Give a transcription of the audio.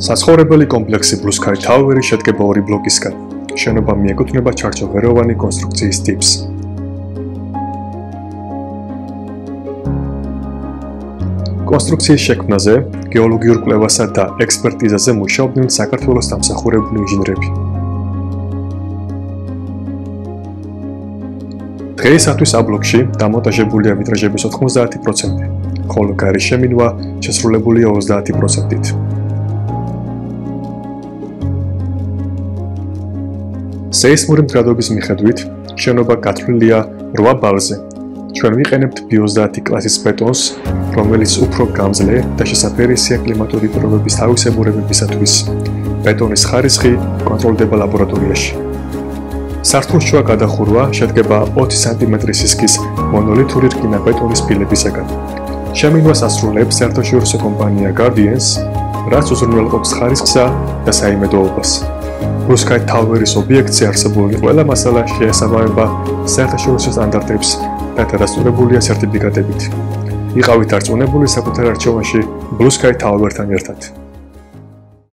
საცხოვრებელი კომპლექსი Sky Tower-ი შედგება ორი ბლოკისგან. შენობა მიეკუთვნება ჩარჩოვეროვანი კონსტრუქციის ტიპს. კონსტრუქციის შექმნაზე, გეოლოგიურ კვლევასა და ექსპერტიზაზე მუშაობდნენ საქართველოს დამსახურებული ინჟინრები. დღეისათვის აბლოკში დამონტაჟებულია ვიტრაჟების 90%, ხოლო გარშემინვა შესრულებულია 30%-ით. სეისმური მდგრადობის მიხედვით შენობა გათვლილია 8 ბალზე. ჩვენ ვიყენებთ ბიოზდათი კლასის ბეტონს, რომელიც უფრო გამძლე და შესაძლებელია კლიმატური პირობების თავისებურებებისათვის. ბეტონის ხარისხი კონტროლდება ლაბორატორიაში. სართულშუა გადახურვა შედგება 20 სანტიმეტრის სისქის მონოლითური რკინა-ბეტონის ფილებისაგან. შემინვას ასრულებს საერთაშორისო კომპანია Guardians, რაც უზრუნველყოფს ხარისხსა და საიმედოობას. რუსკაი ტავერის ობიექტზე არსებული ყველა მასალა შეესაბამება საერთაშორისო სტანდარტებს და დადასტურებულია სერტიფიკატებით. იყავით არწმუნებული საკუთარ არჩევანში Sky Tower-თან ერთად.